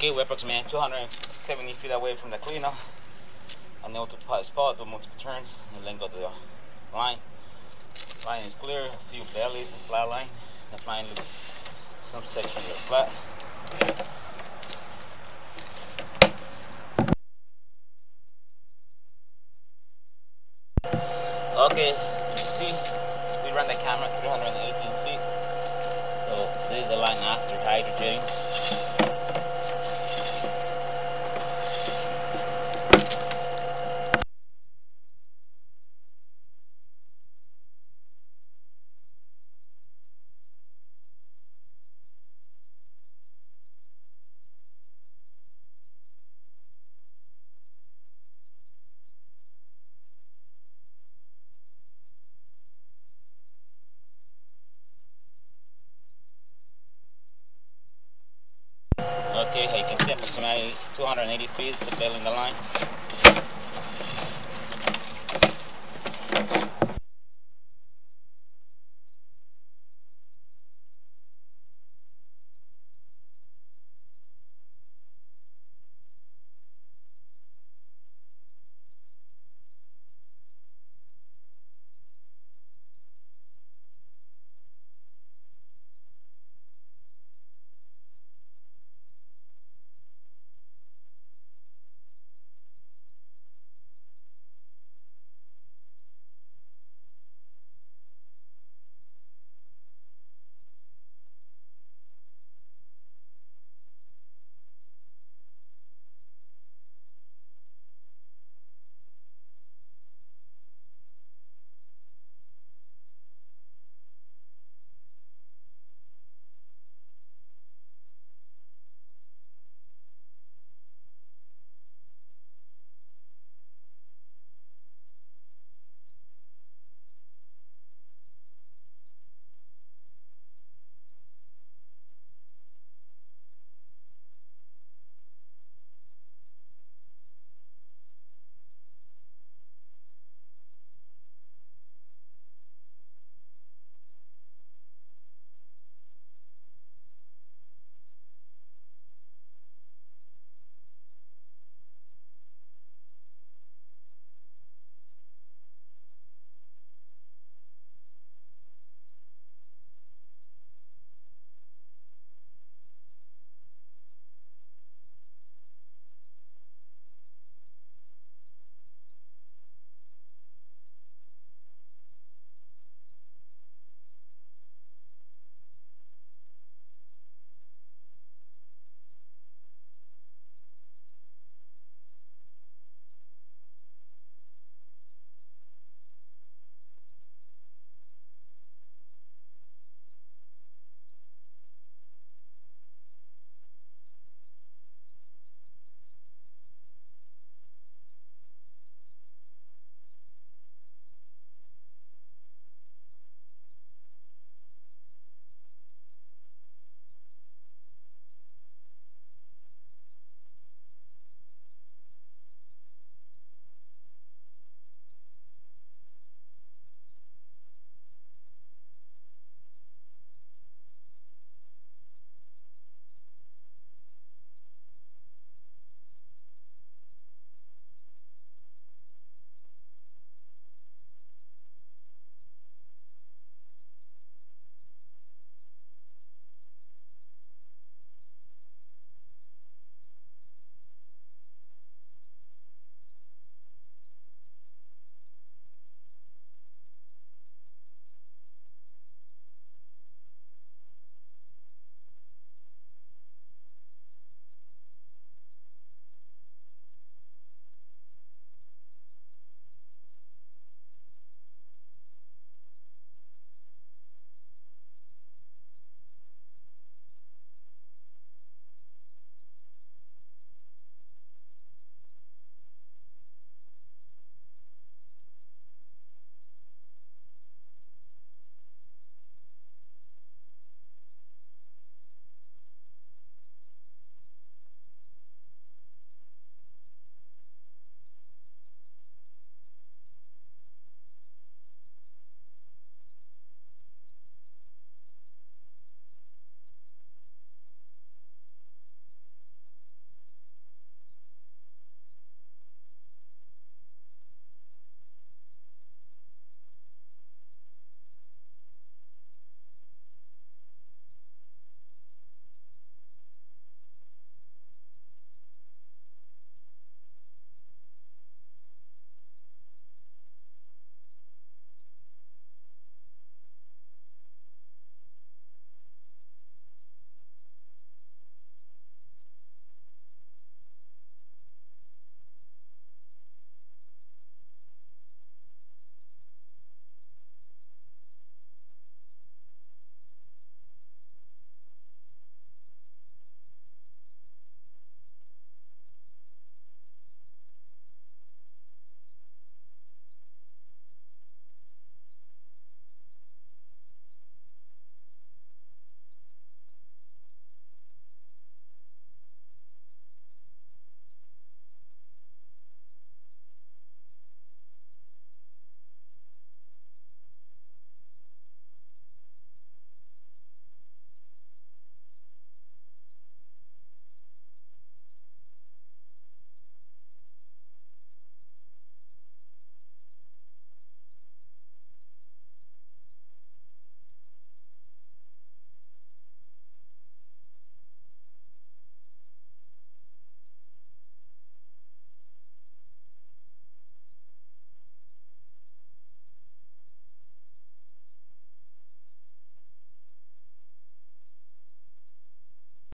Okay, we're 270 feet away from the cleaner. Know to spot do multiple turns and length of the line. Line is clear, a few bellies and flat line. The line looks some sections are flat. Okay, you see, we run the camera 318 feet. So this is the line after hydrojetting. 280 feet to building the line.